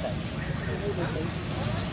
cara.